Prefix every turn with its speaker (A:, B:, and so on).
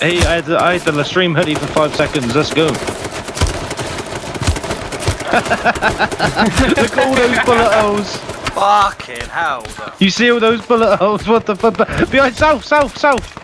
A: Hey, I had, I had the stream hoodie for five seconds. Let's go. Look at all those bullet holes.
B: Fucking hell.
A: You see all those bullet holes? What the fuck? Behind south, south, south.